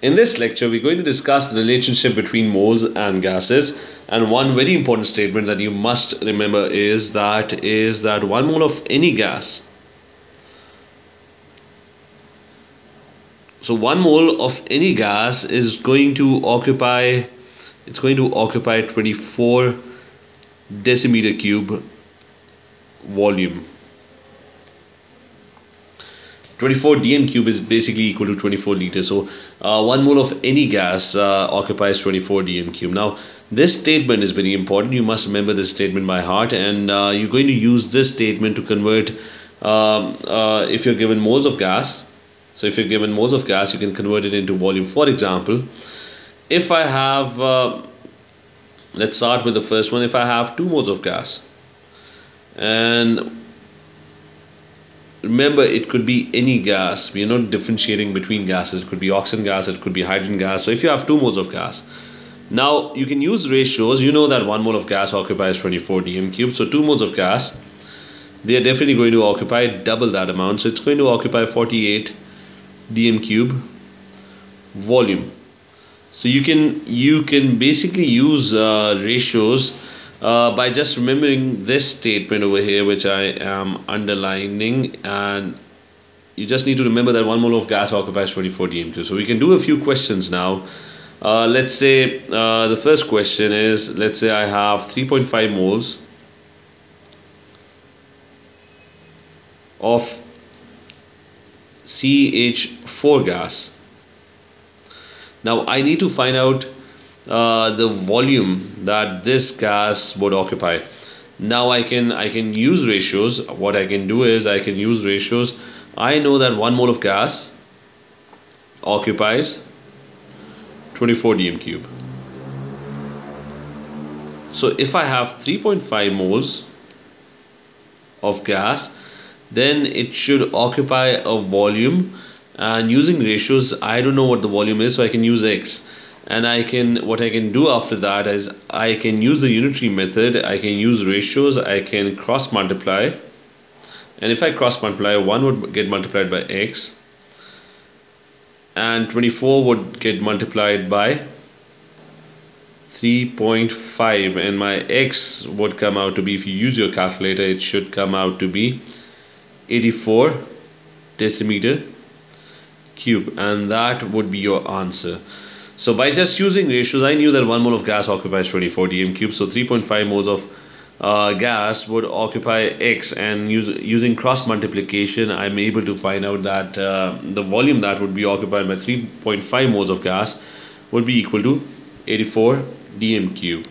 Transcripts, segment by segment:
In this lecture, we're going to discuss the relationship between moles and gases. And one very important statement that you must remember is that is that one mole of any gas. So one mole of any gas is going to occupy it's going to occupy 24 decimeter cube volume 24 dm cube is basically equal to 24 liters. So uh, one mole of any gas uh, occupies 24 dm cube now this statement is very important. You must remember this statement by heart and uh, you're going to use this statement to convert um, uh, if you're given moles of gas. So if you're given moles of gas you can convert it into volume. For example if I have uh, let's start with the first one. If I have two moles of gas and remember it could be any gas. We're not differentiating between gases. It could be oxygen gas it could be hydrogen gas. So if you have two moles of gas now you can use ratios. You know that one mole of gas occupies 24 dm cubed. So two moles of gas they are definitely going to occupy double that amount. So it's going to occupy 48 dm cube volume. So you can you can basically use uh, ratios uh, by just remembering this statement over here which I am underlining and you just need to remember that one mole of gas occupies 24 dm2 so we can do a few questions now. Uh, let's say uh, the first question is let's say I have 3.5 moles of CH4 gas. Now I need to find out uh, the volume that this gas would occupy. Now I can I can use ratios. What I can do is I can use ratios. I know that one mole of gas occupies 24 dm cube. So if I have 3.5 moles of gas then it should occupy a volume. And using ratios I don't know what the volume is so I can use X and I can what I can do after that is I can use the unitary method I can use ratios I can cross multiply. And if I cross multiply 1 would get multiplied by x and 24 would get multiplied by 3.5 and my x would come out to be if you use your calculator it should come out to be 84 decimeter cube. And that would be your answer so by just using ratios, I knew that 1 mole of gas occupies 24 dm cubed. So 3.5 moles of uh, gas would occupy x and use, using cross multiplication I'm able to find out that uh, the volume that would be occupied by 3.5 moles of gas would be equal to 84 dm cube.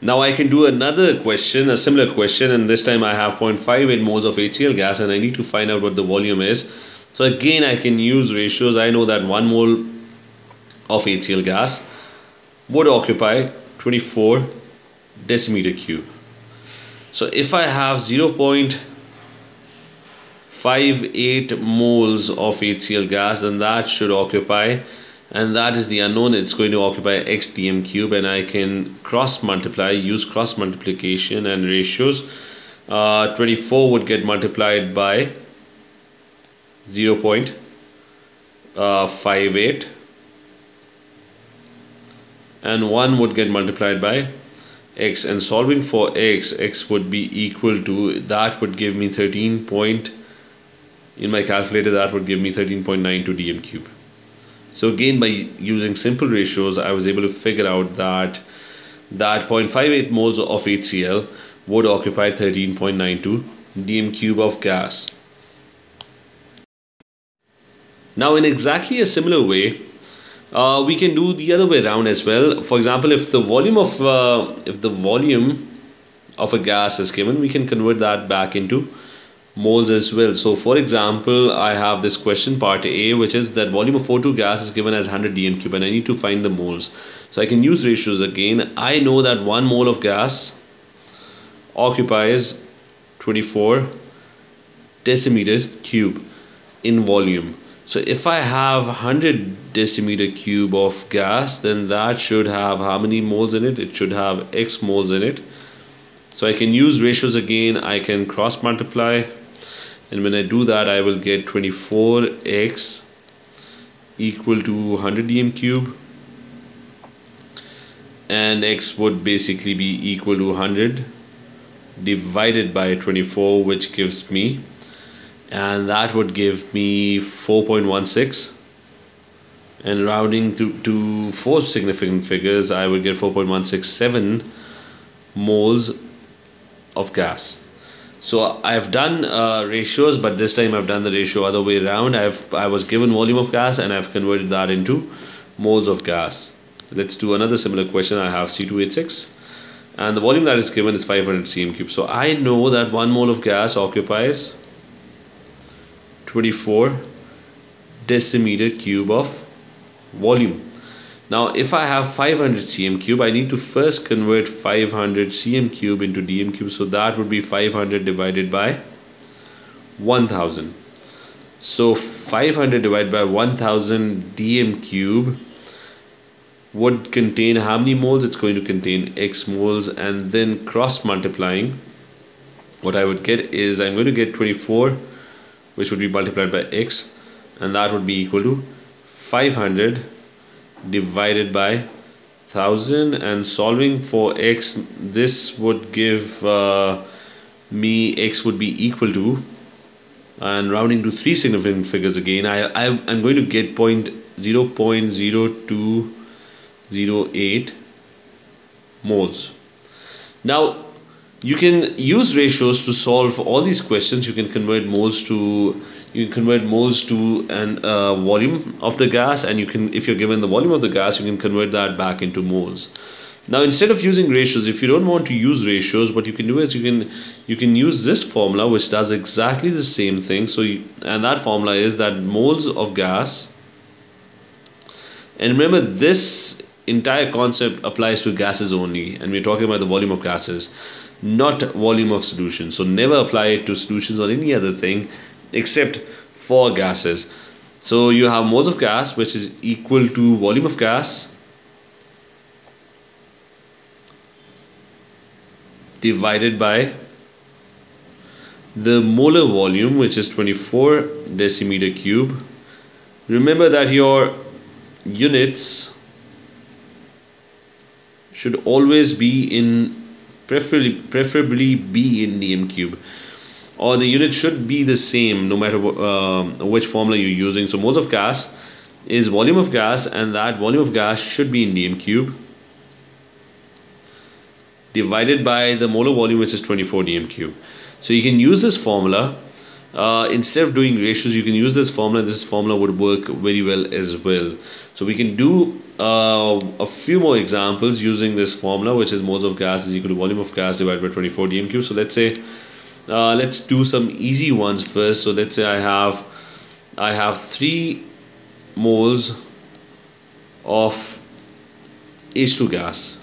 Now I can do another question, a similar question and this time I have 0.58 moles of HCl gas and I need to find out what the volume is. So again I can use ratios. I know that 1 mole of HCl gas would occupy 24 decimeter cube. So if I have 0.58 moles of HCl gas then that should occupy and that is the unknown it's going to occupy x dm cube and I can cross multiply use cross multiplication and ratios uh, 24 would get multiplied by 0 0.58 uh, and 1 would get multiplied by x. And solving for x x would be equal to that would give me 13 point in my calculator that would give me 13.92 dm cube. So again by using simple ratios I was able to figure out that that 0.58 moles of HCl would occupy 13.92 dm cube of gas now in exactly a similar way, uh, we can do the other way around as well. For example, if the volume of uh, if the volume of a gas is given, we can convert that back into moles as well. So for example, I have this question part A, which is that volume of O2 gas is given as 100 dm cube and I need to find the moles. So I can use ratios again. I know that one mole of gas occupies 24 decimeter cube in volume so if I have 100 decimeter cube of gas, then that should have how many moles in it? It should have x moles in it. So I can use ratios again. I can cross multiply. And when I do that, I will get 24x equal to 100 dm cube and x would basically be equal to 100 divided by 24 which gives me and that would give me 4.16 and rounding to, to four significant figures I would get 4.167 moles of gas. So I've done uh, ratios but this time I've done the ratio other way around. I've I was given volume of gas and I've converted that into moles of gas. Let's do another similar question. I have C2H6 and the volume that is given is 500 cm cube so I know that one mole of gas occupies 24 decimeter cube of volume. Now if I have 500 cm cube I need to first convert 500 cm cube into dm cube. So that would be 500 divided by 1000 so 500 divided by 1000 dm cube would contain how many moles? It's going to contain x moles. And then cross multiplying what I would get is I'm going to get 24 which would be multiplied by x and that would be equal to 500 divided by 1000 and solving for x this would give uh, me x would be equal to and rounding to three significant figures again I, I am going to get point 0 0.02 0.08 moles. Now you can use ratios to solve all these questions. You can convert moles to you can convert moles to an uh, volume of the gas and you can if you're given the volume of the gas you can convert that back into moles. Now instead of using ratios if you don't want to use ratios what you can do is you can you can use this formula which does exactly the same thing so you, and that formula is that moles of gas and remember this entire concept applies to gases only and we're talking about the volume of gases not volume of solution. So never apply it to solutions or any other thing except for gases. So you have moles of gas which is equal to volume of gas divided by the molar volume which is 24 decimeter cube. Remember that your units should always be in preferably preferably be in dm cube. Or the unit should be the same no matter uh, which formula you're using. So moles of gas is volume of gas and that volume of gas should be in dm cube divided by the molar volume which is 24 dm cube. So you can use this formula uh, instead of doing ratios you can use this formula. This formula would work very well as well. So we can do uh, a few more examples using this formula which is moles of gas is equal to volume of gas divided by 24 dm cube. So let's say uh, let's do some easy ones first. So let's say I have I have three moles of H2 gas.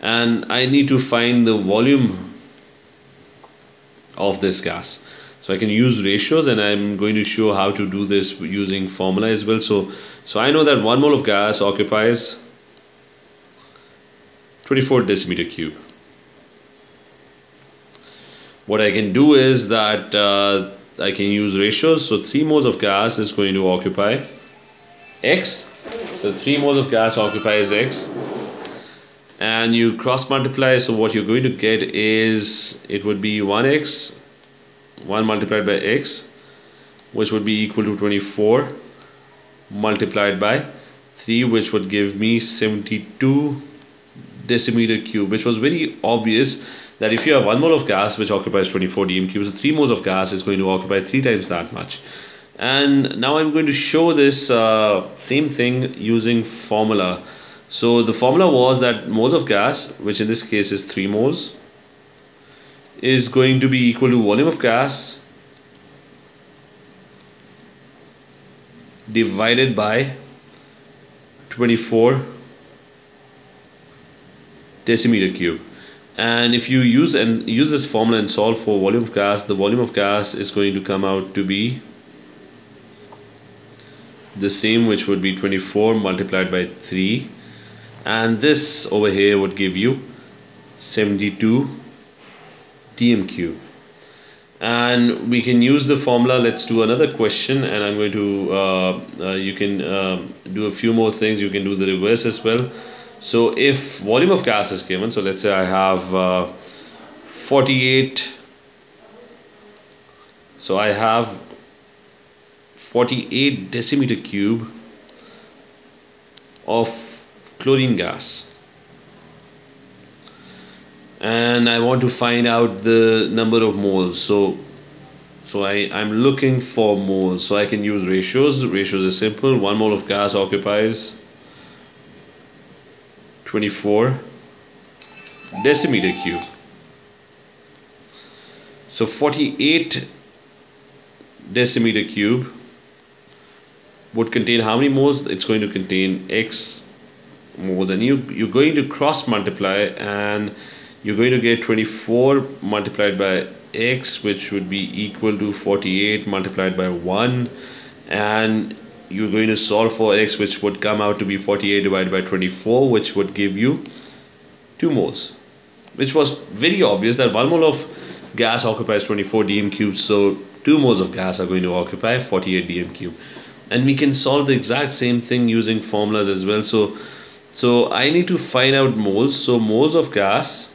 And I need to find the volume of this gas. So I can use ratios and I'm going to show how to do this using formula as well. So so I know that one mole of gas occupies 24 decimeter cube. What I can do is that uh, I can use ratios. So 3 moles of gas is going to occupy x. So 3 moles of gas occupies x and you cross multiply so what you're going to get is it would be 1x 1 multiplied by x which would be equal to 24 multiplied by 3 which would give me 72 decimeter cube which was very obvious that if you have 1 mole of gas which occupies 24 dm cubes so 3 moles of gas is going to occupy 3 times that much. And now I'm going to show this uh, same thing using formula so the formula was that moles of gas, which in this case is 3 moles, is going to be equal to volume of gas divided by 24 decimeter cube. And if you use and use this formula and solve for volume of gas the volume of gas is going to come out to be the same which would be 24 multiplied by 3 and this over here would give you 72 dm cube and we can use the formula. Let's do another question and I'm going to uh, uh, you can uh, do a few more things. You can do the reverse as well. So if volume of gas is given so let's say I have uh, 48 so I have 48 decimeter cube of chlorine gas. And I want to find out the number of moles. So so I, I'm looking for moles. So I can use ratios. Ratios is simple. One mole of gas occupies 24 decimeter cube. So 48 decimeter cube would contain how many moles? It's going to contain x moles than you. You're going to cross multiply and you're going to get 24 multiplied by x which would be equal to 48 multiplied by 1 and you're going to solve for x which would come out to be 48 divided by 24 which would give you 2 moles which was very obvious that 1 mole of gas occupies 24 dm cubes so 2 moles of gas are going to occupy 48 dm cube and we can solve the exact same thing using formulas as well. So so I need to find out moles. So moles of gas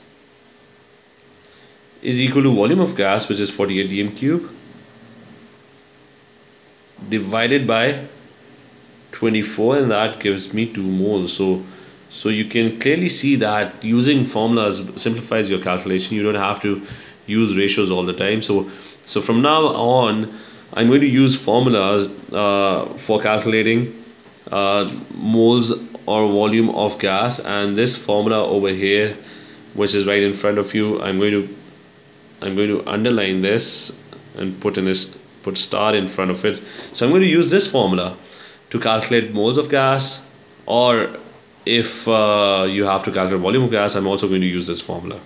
is equal to volume of gas which is 48 dm cube divided by 24 and that gives me 2 moles. So so you can clearly see that using formulas simplifies your calculation. You don't have to use ratios all the time. So so from now on I'm going to use formulas uh, for calculating uh, moles or volume of gas and this formula over here which is right in front of you I'm going to I'm going to underline this and put in this put star in front of it. So I'm going to use this formula to calculate moles of gas or if uh, you have to calculate volume of gas I'm also going to use this formula